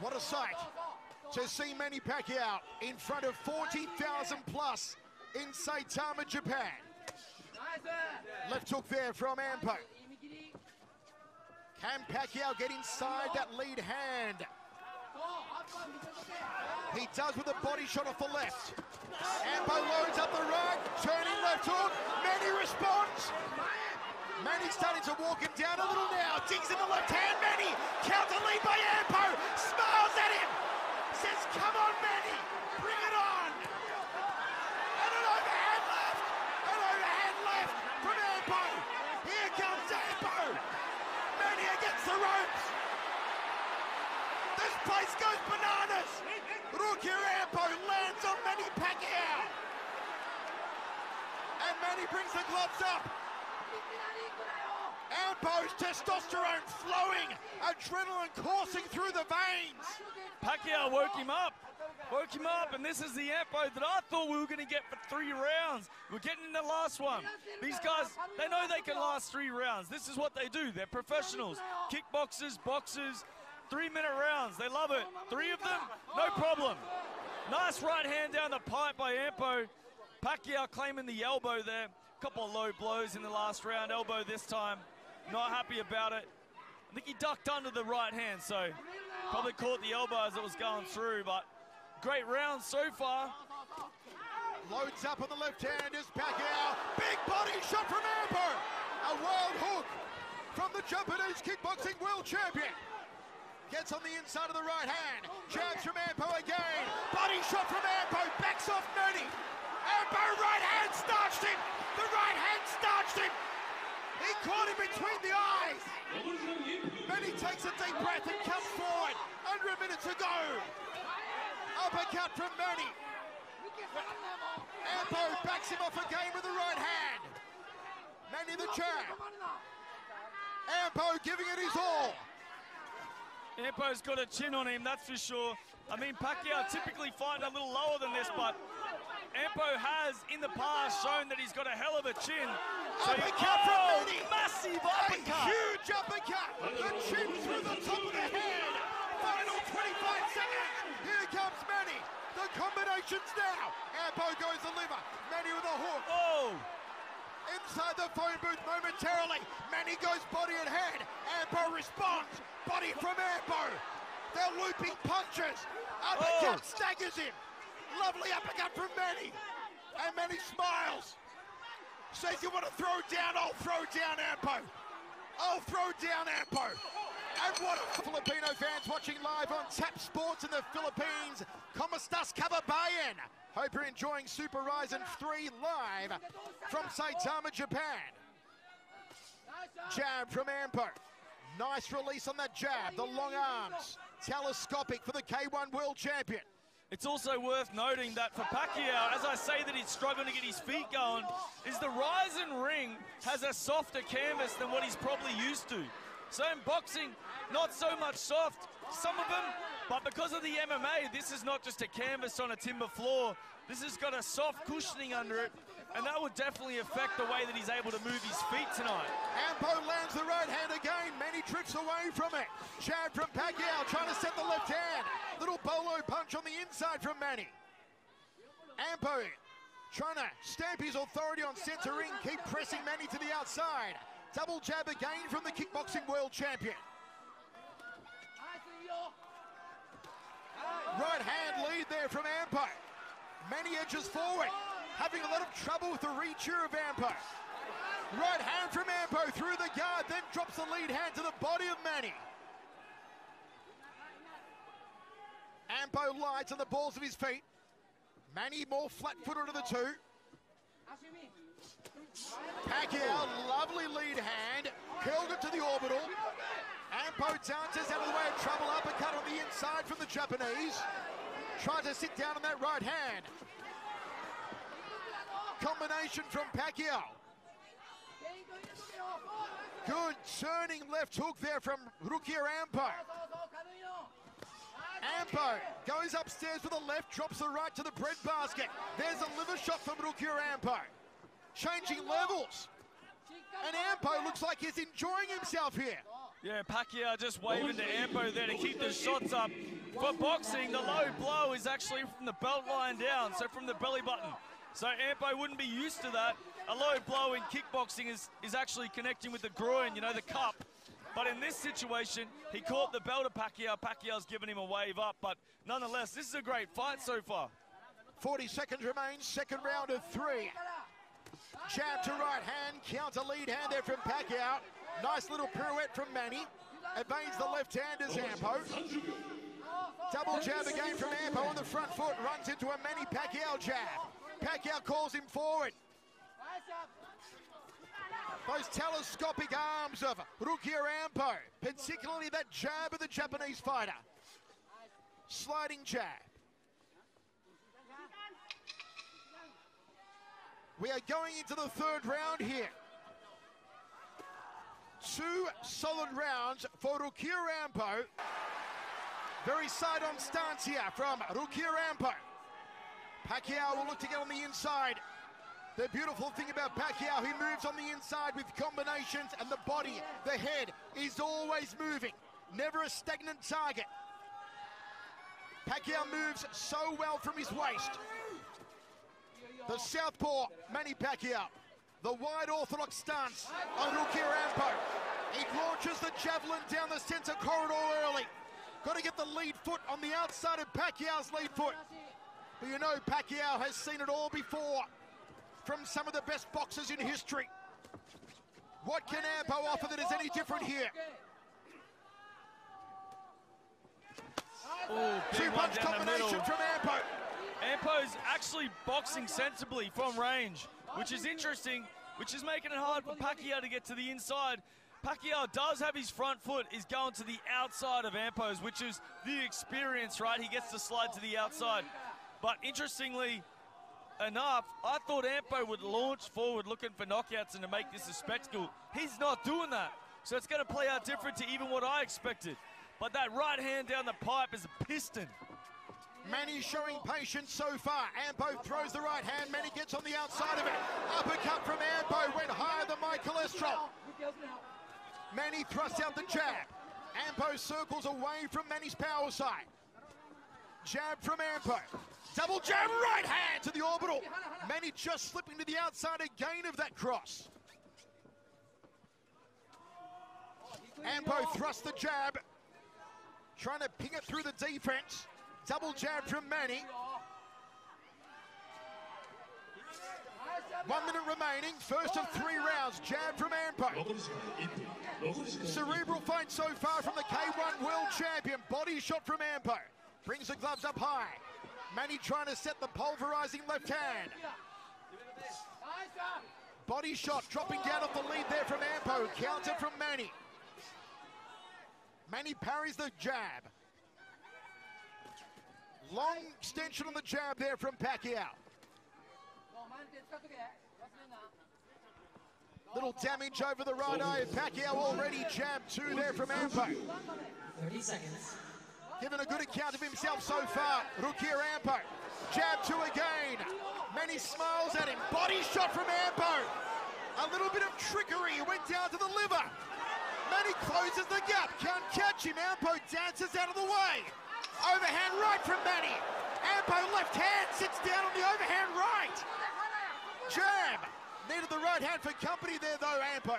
What a sight to see Manny Pacquiao in front of 40,000 plus in Saitama, Japan. Left hook there from Ampo. Can Pacquiao get inside that lead hand? He does with a body shot off the left. Ampo loads up the right, turning left hook. Manny responds. Manny starting to walk him down a little now. Digs in the left hand. Manny counter lead by Ampo. Smiles at him. Says, come on, Manny. Bring it on. And an overhand left. An overhand left from Ampo. Here comes Ampo. Manny against the ropes. This place goes bananas. Rukia Ampo lands on Manny Pacquiao. And Manny brings the gloves up. Ampo's testosterone flowing, adrenaline coursing through the veins. Pacquiao woke him up. Woke him up, and this is the Ampo that I thought we were going to get for three rounds. We're getting in the last one. These guys, they know they can last three rounds. This is what they do. They're professionals. Kickboxers, boxers, three minute rounds. They love it. Three of them, no problem. Nice right hand down the pipe by Ampo. Pacquiao claiming the elbow there. Couple of low blows in the last round. Elbow this time. Not happy about it. I think he ducked under the right hand, so probably caught the elbow as it was going through, but great round so far. Loads up on the left hand is Pacquiao. Big body shot from Ampo. A wild hook from the Japanese kickboxing world champion. Gets on the inside of the right hand. Jabs from Ampo again. Body shot from Ampo. Backs off 90. The right hand starched him. The right hand starched him. He caught him between the eyes. Then he takes a deep breath and comes forward. 100 minutes ago. Uppercut from Manny. Rambo backs him off again with the right hand. Manny the champ. Ampo giving it his all. Ampo's got a chin on him, that's for sure. I mean, Pacquiao typically fighting a little lower than this, but Ampo has in the past shown that he's got a hell of a chin. So he- Uppercut from oh, Manny. massive A uppercut. huge uppercut. The chin through the top of the head. Final 25 seconds. Here comes Manny. The combinations now. Ampo goes the liver. Manny with a hook. Oh, Inside the phone booth momentarily. Manny goes body and head. Ampo responds. Body from Ampo. They're looping punches. Uppercut Oh. staggers him. Lovely uppercut from Manny. And Manny smiles. Says you want to throw down, I'll throw down Ampo. I'll throw down Ampo. And what a Filipino fans watching live on Tap Sports in the Philippines. Como estas kababayan? Hope you're enjoying Super RIZIN 3 live from Saitama, Japan. Jab from Ampo. Nice release on that jab. The long arms. Telescopic for the K1 World Champion. It's also worth noting that for Pacquiao, as I say that he's struggling to get his feet going, is the RIZIN ring has a softer canvas than what he's probably used to. So in boxing, not so much soft, some of them, but because of the MMA, this is not just a canvas on a timber floor. This has got a soft cushioning under it, and that would definitely affect the way that he's able to move his feet tonight. Ampo lands the right hand again. Manny drifts away from it. Jab from Pacquiao trying to set the left hand. Little bolo punch on the inside from Manny. Ampo trying to stamp his authority on center ring. Keep pressing Manny to the outside. Double jab again from the kickboxing world champion. Right hand lead there from Ampo. Manny edges forward, having a lot of trouble with the reach here of Ampo. Right hand from Ampo through the guard, then drops the lead hand to the body of Manny. Ampo lights on the balls of his feet. Manny more flat-footed of the two. Pacquiao, lovely lead hand, curled it to the orbital. Ampo dances out of the way of trouble, uppercut on the inside from the Japanese. Tries to sit down on that right hand. Combination from Pacquiao. Good turning left hook there from Rukia Ampo. Goes upstairs with the left, drops the right to the bread basket. There's a liver shot from Rukia Ampo. Changing levels. And Ampo looks like he's enjoying himself here. Yeah, Pacquiao just waving to Ampo there to keep the shots up. for boxing, the low blow is actually from the belt line down, so from the belly button. So Ampo wouldn't be used to that. A low blow in kickboxing is, is actually connecting with the groin, you know, the cup. But in this situation, he caught the belt of Pacquiao. Pacquiao's given him a wave up, but nonetheless, this is a great fight so far. 40 seconds remains, second round of three. Jab to right hand, counter lead hand there from Pacquiao. Nice little pirouette from Manny. Evades the left hand as Ampo. Double jab again from Ampo on the front foot, runs into a Manny Pacquiao jab. Pacquiao calls him forward. Those telescopic arms of Rukia Ampo, particularly that jab of the Japanese fighter. Sliding jab. We are going into the third round here. Two solid rounds for Rukia Ampo. Very side-on stance here from Rukia Ampo. Pacquiao will look to get on the inside. The beautiful thing about Pacquiao, he moves on the inside with combinations and the body, the head is always moving. Never a stagnant target. Pacquiao moves so well from his waist. The southpaw, Manny Pacquiao. The wide orthodox stance on Rukia Ampo. He launches the javelin down the centre corridor early. Got to get the lead foot on the outside of Pacquiao's lead foot. But you know Pacquiao has seen it all before from some of the best boxers in history. What can Ampo offer that is any different here? Oh, big Two one punch down the middle. combination from Ampo. Ampo's actually boxing sensibly from range, which is interesting, which is making it hard for Pacquiao to get to the inside. Pacquiao does have his front foot, is going to the outside of Ampo's, which is the experience, right? He gets to slide to the outside. But interestingly enough, I thought Ampo would launch forward looking for knockouts and to make this a spectacle. He's not doing that. So it's going to play out different to even what I expected. But that right hand down the pipe is a piston. Manny showing patience so far. Ampo throws the right hand. Manny gets on the outside of it. Uppercut from Ampo went higher than my cholesterol. Manny thrusts out the jab. Ampo circles away from Manny's power side. Jab from Ampo. Double jab, right hand to the orbital. Manny just slipping to the outside again of that cross. Ampo thrusts the jab. Trying to ping it through the defense. Double jab from Manny. One minute remaining. First of three rounds. Jab from Ampo. Cerebral fight so far from the K1 World Champion. Body shot from Ampo. Brings the gloves up high. Manny trying to set the pulverizing left hand. Body shot dropping down off the lead there from Ampo. Counter from Manny. Manny parries the jab. Long extension on the jab there from Pacquiao. Little damage over the right eye. Pacquiao already jabbed two there from Ampo. 30 seconds. Giving a good account of himself so far. Rukia Ampo. Jab two again. Manny smiles at him. Body shot from Ampo. A little bit of trickery. It went down to the liver. Manny closes the gap. Can't catch him. Ampo dances out of the way. Overhand right from Manny. Ampo left hand sits down on the overhand right. Jab. Needed the right hand for company there though, Ampo.